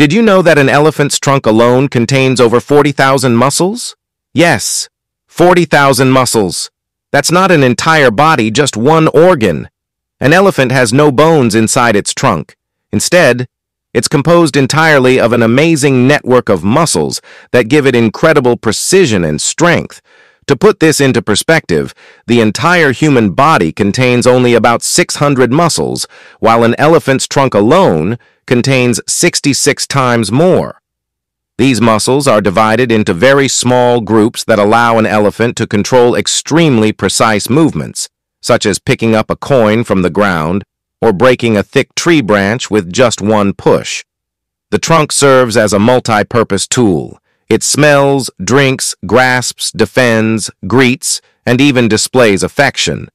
Did you know that an elephant's trunk alone contains over 40,000 muscles? Yes, 40,000 muscles. That's not an entire body, just one organ. An elephant has no bones inside its trunk. Instead, it's composed entirely of an amazing network of muscles that give it incredible precision and strength. To put this into perspective, the entire human body contains only about 600 muscles, while an elephant's trunk alone contains 66 times more. These muscles are divided into very small groups that allow an elephant to control extremely precise movements, such as picking up a coin from the ground or breaking a thick tree branch with just one push. The trunk serves as a multi-purpose tool. It smells, drinks, grasps, defends, greets, and even displays affection.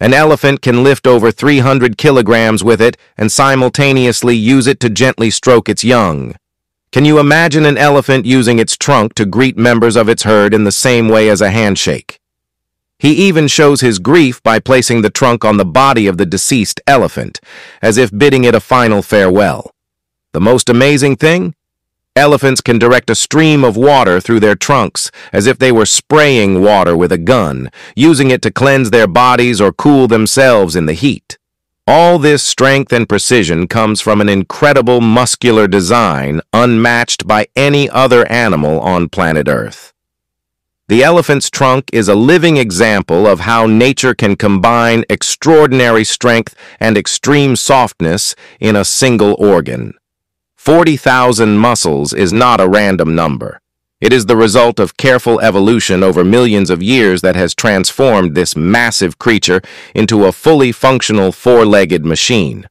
An elephant can lift over 300 kilograms with it and simultaneously use it to gently stroke its young. Can you imagine an elephant using its trunk to greet members of its herd in the same way as a handshake? He even shows his grief by placing the trunk on the body of the deceased elephant, as if bidding it a final farewell. The most amazing thing? Elephants can direct a stream of water through their trunks, as if they were spraying water with a gun, using it to cleanse their bodies or cool themselves in the heat. All this strength and precision comes from an incredible muscular design unmatched by any other animal on planet Earth. The elephant's trunk is a living example of how nature can combine extraordinary strength and extreme softness in a single organ. 40,000 muscles is not a random number. It is the result of careful evolution over millions of years that has transformed this massive creature into a fully functional four-legged machine.